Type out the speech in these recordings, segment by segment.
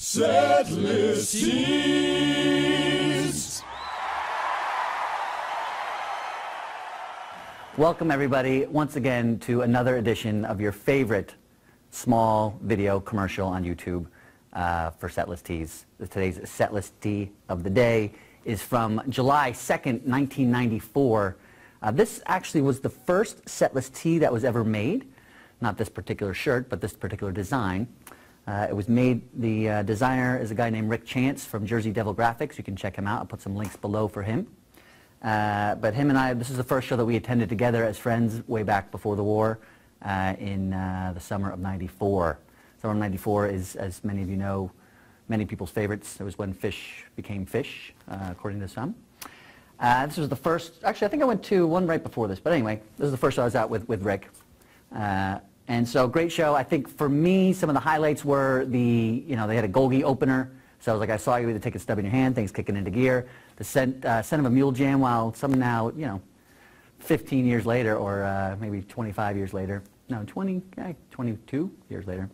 Setlist Tees. Welcome, everybody, once again to another edition of your favorite small video commercial on YouTube uh, for Setlist Tees. Today's Setlist Tee of the day is from July 2nd, 1994. Uh, this actually was the first Setlist Tee that was ever made. Not this particular shirt, but this particular design. Uh, it was made, the uh, designer is a guy named Rick Chance from Jersey Devil Graphics. You can check him out. I'll put some links below for him. Uh, but him and I, this is the first show that we attended together as friends way back before the war uh, in uh, the summer of 94. Summer of 94 is, as many of you know, many people's favorites. It was when Phish became Phish, uh, according to some. this was the first, actually I think I went to one right before this, but anyway, this is the first show I was out with, with Rick. And so great show. I think for me, some of the highlights were the, you know, they had a Golgi opener. So I was like, I saw you with the ticket stub in your hand, things kicking into gear. The scent, uh, scent of a mule jam, while some now, you know, 15 years later or uh, maybe 25 years later, no, 20, eh, 22 years later,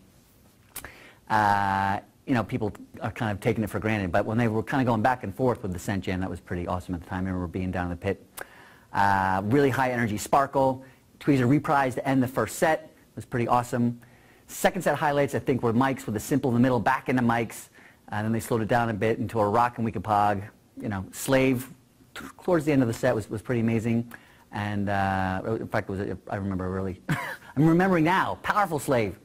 uh, you know, people are kind of taking it for granted. But when they were kind of going back and forth with the scent jam, that was pretty awesome at the time. I remember being down in the pit. Uh, really high energy sparkle. Tweezer reprised to end the first set was pretty awesome. Second set highlights, I think, were Mike's with the simple in the middle, back into Mike's, and then they slowed it down a bit into a rock and Weekapaug. You know, Slave, towards the end of the set was, was pretty amazing. And uh, in fact, it was, I remember really, I'm remembering now, powerful Slave.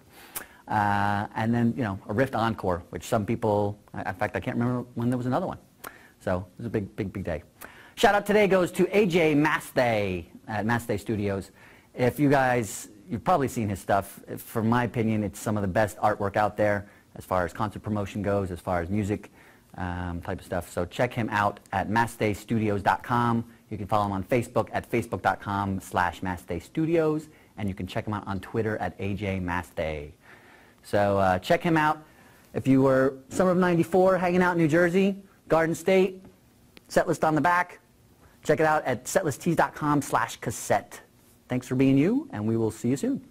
Uh, and then, you know, a Rift Encore, which some people, in fact, I can't remember when there was another one. So it was a big, big, big day. Shout out today goes to AJ Masthay at Masthay Studios. If you guys you've probably seen his stuff. For my opinion, it's some of the best artwork out there as far as concert promotion goes, as far as music um, type of stuff. So check him out at masthaystudios.com. You can follow him on Facebook at facebook.com slash masthaystudios, and you can check him out on Twitter at ajmasthay. So uh, check him out. If you were summer of 94 hanging out in New Jersey, Garden State, setlist on the back, check it out at setlisttees.com slash cassette. Thanks for being you, and we will see you soon.